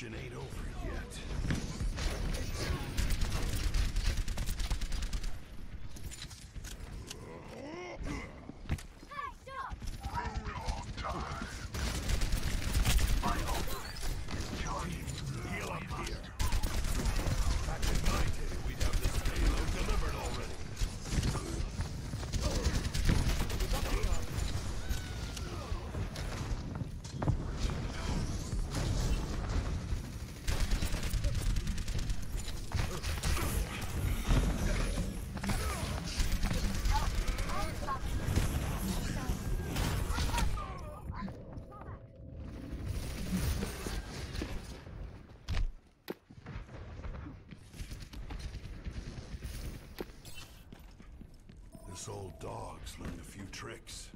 Mission ain't over. Oh Us old dogs learned a few tricks.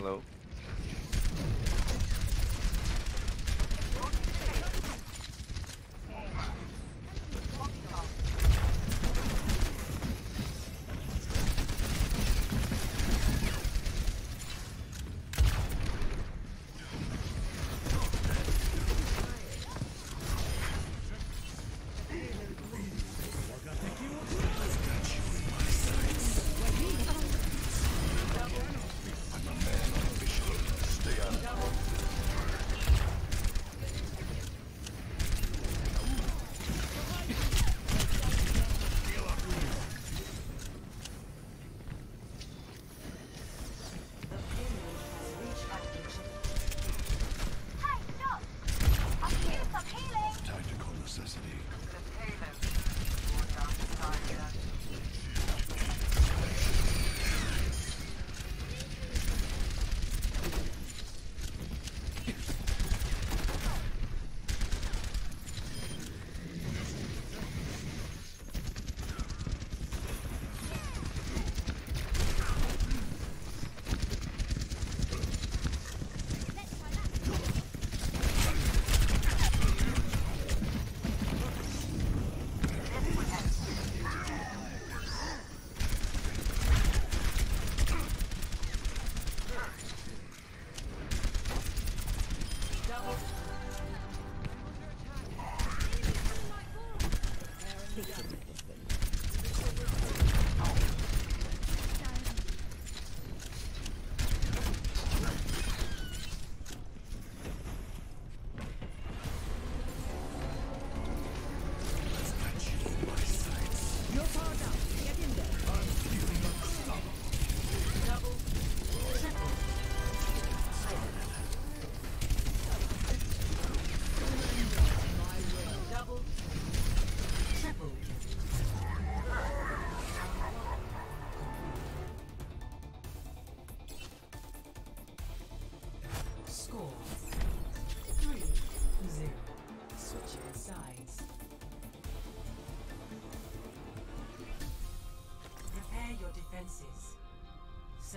Hello.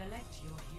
Select your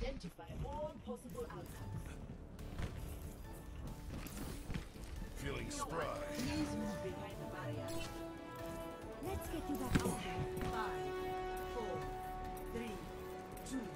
identify all possible outcomes. Feeling spry. Please move behind the barrier. Let's get you back home. Five, four, three, two,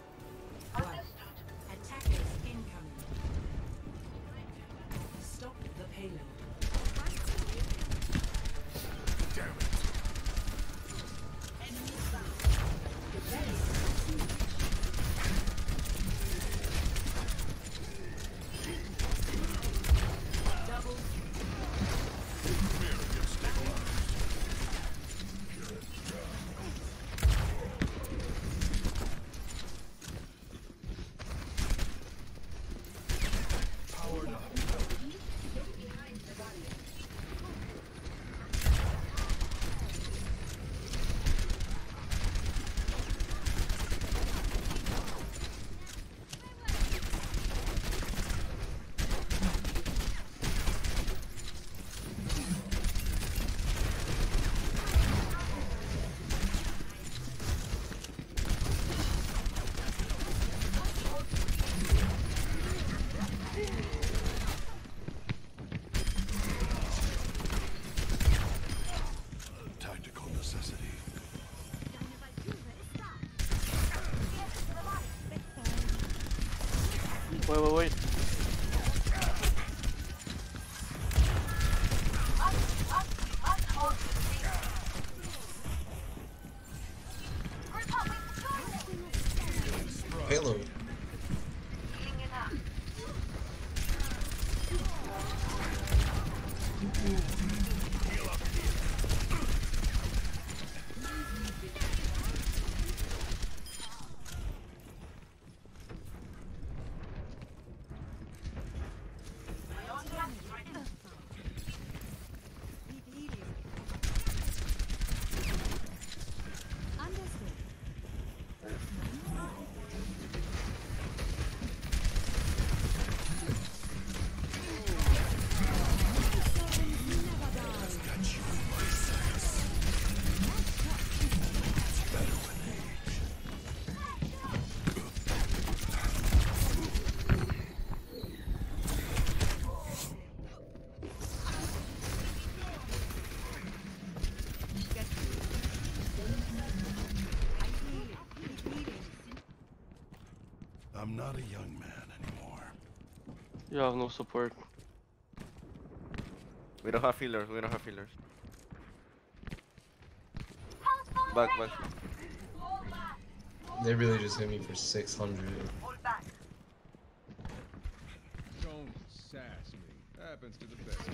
Wait, wait, wait. Payload. Not a young man anymore. You have no support. We don't have healers, we don't have healers. Back, back. They really just hit me for 600. Don't sass me. Happens to the best.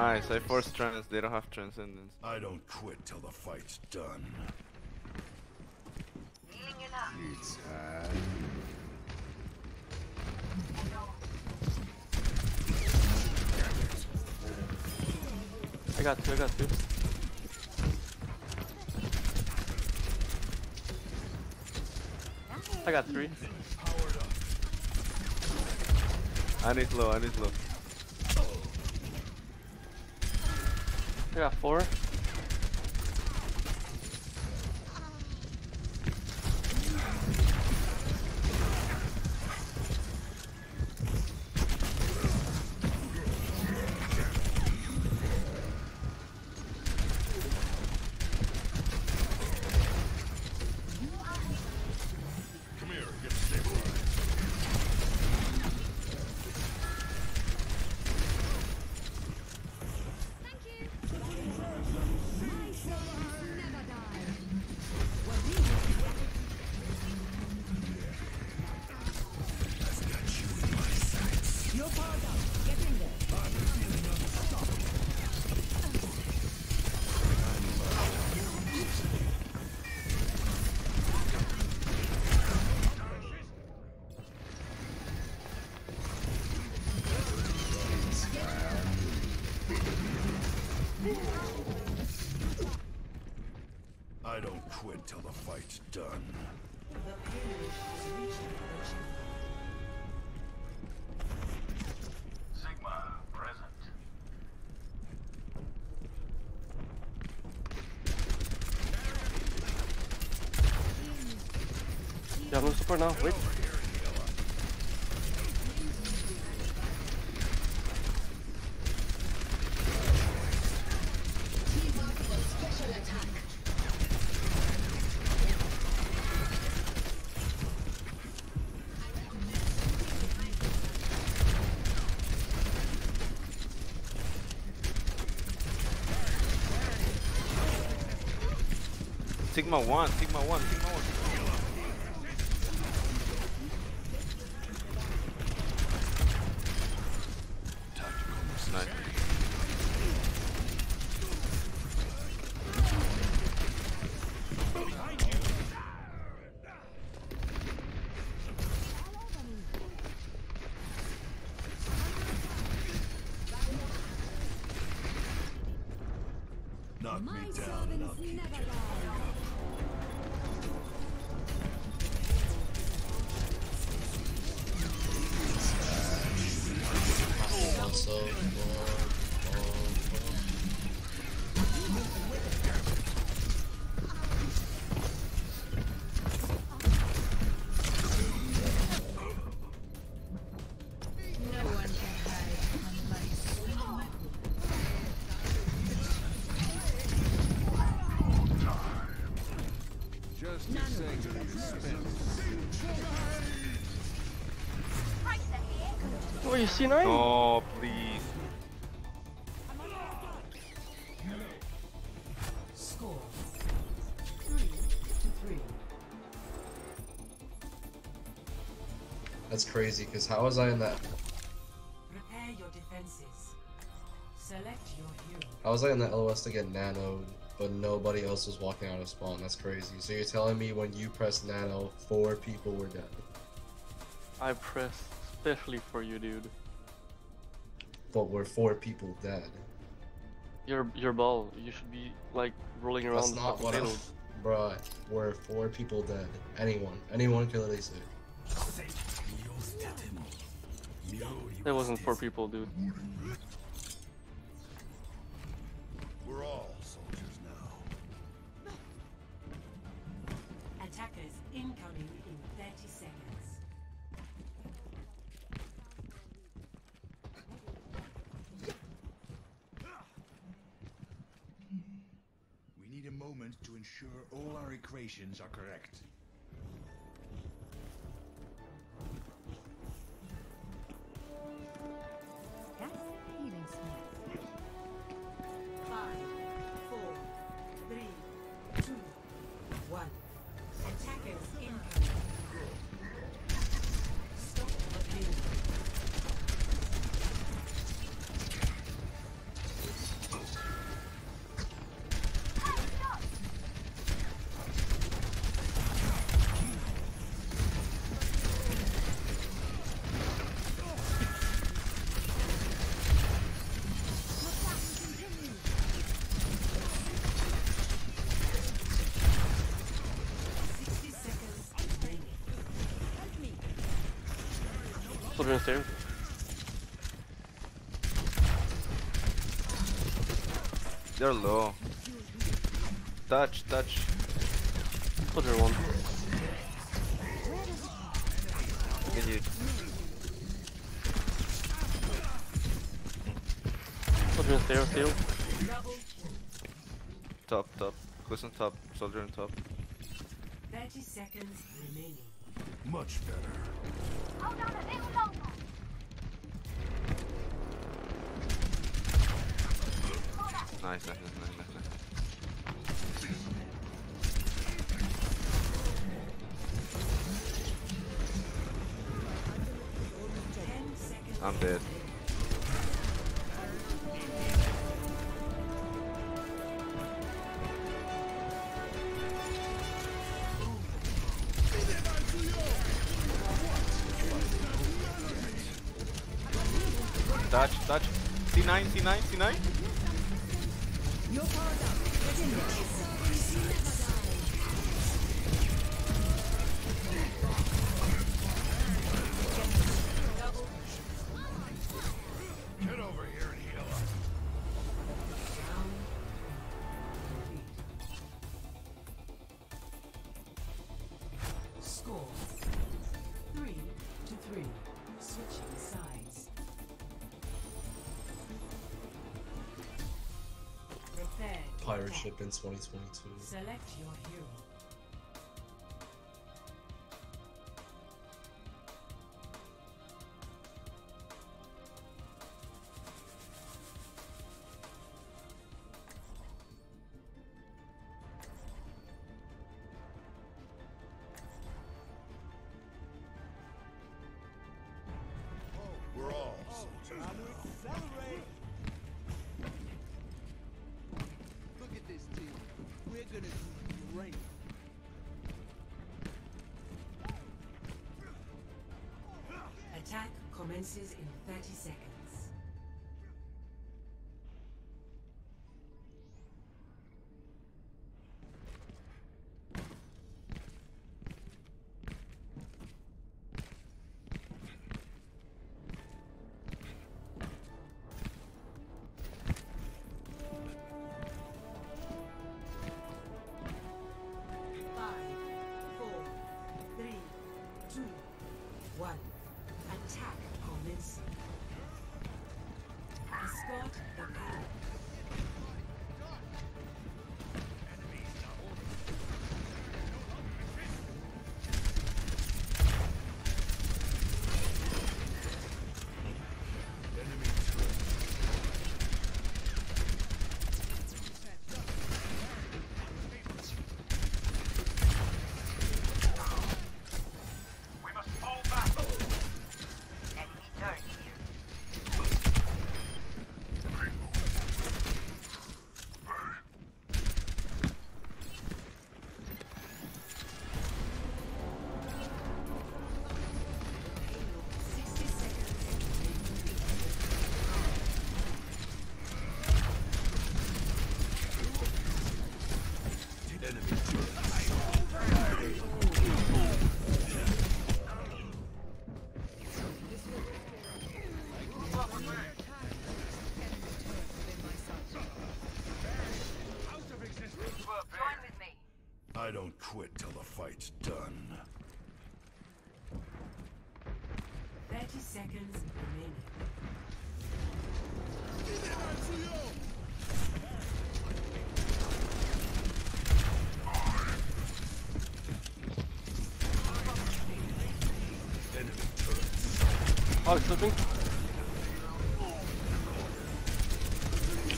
Nice, I forced trans, they don't have transcendence. I don't quit till the fight's done. Healing it up. It's had. I got two, I got two. I got three. Powered up. And it's low, and it's low. Got four. Have no support now. Wait. Sigma 1, Sigma 1, Sigma 1. Nice. Knock me My down I'll you see nine? Oh, please. Score. Three to three. that's crazy. Cause how was I in that? Prepare your defenses. Select your hero. How was I in that LOS to get nanoed, but nobody else was walking out of spawn? That's crazy. So you're telling me when you pressed nano, four people were dead, I pressed especially for you, dude. but we're four people dead? Your your ball. You should be like rolling around. That's not what I. payload. we're four people dead? Anyone? Anyone at least say. That wasn't four people, dude. To ensure all our equations are correct. Soldier in stairs. They're low. Touch, touch. Soldier one. Get you. Soldier in stairs still. Top, top. Who's on top? Soldier on top. 30 seconds remaining. Much better. Nice, nice, nice, nice. I'm dead. C9, C9, pirate ship in 2022. Select your hero. We're all soldiers. Commences in 30 seconds. I don't quit till the fight's done. Thirty seconds remaining. Oh, it's slipping.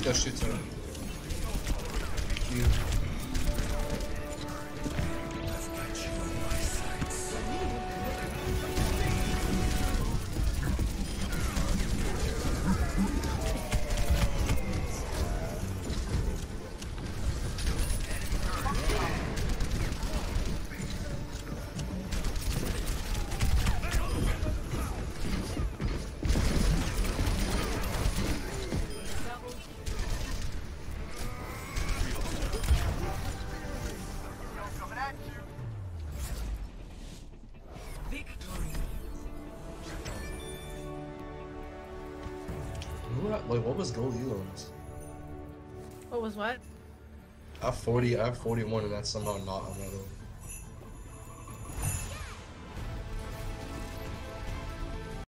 Go shoot her. You. Wait, what was gold elims? What was what? I have 40, I have 41, and that's somehow not on that.